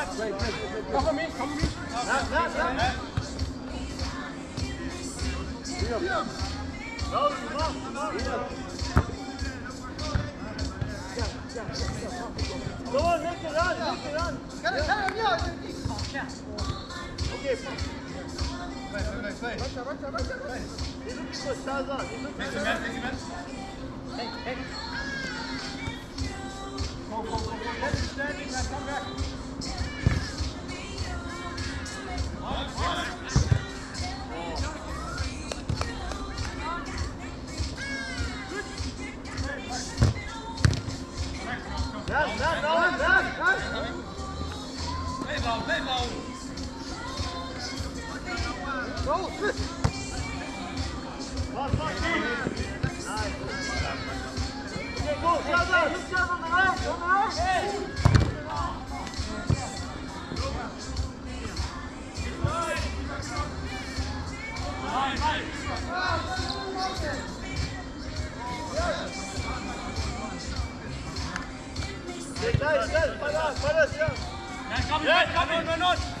Kom hem in, kom hem in. Daar, daar, daar. Hier. Hier. Nou, nou, Door, lekker aan, lekker aan. Kan ik hem ja? Oké. Wacht, wacht, wacht. Dit is goed, sta daar. Met je mens, met je mens. Hey, hey. Go, go, go, go. Let's stand in, come back. alemão. Gol! vai, vai, Chegou, jogador! Não chama, não é? Não é? Vai, vai! Dez, dez, vai vai, Jean! Ja, komm, komm, komm, komm, komm.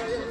run!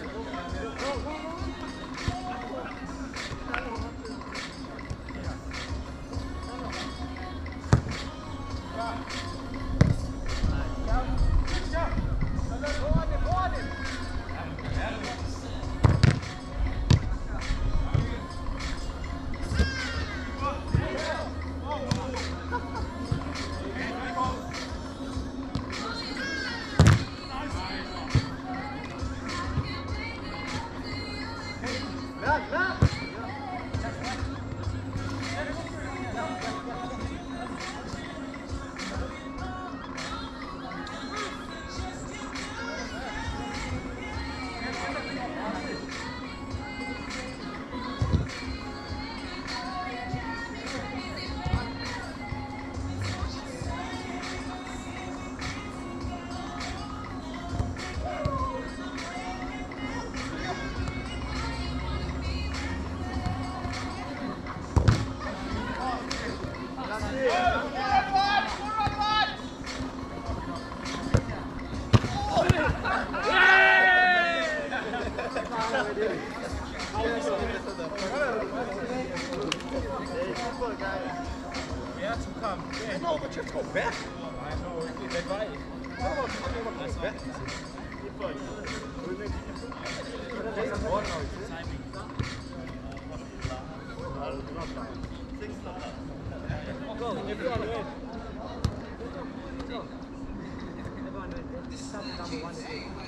Hey, super geil. Wer zu come? I know, but just go back. I know, that way. How about how about go back? Super. We'll make There's one now, is it? Go, everyone wait. number one is eight.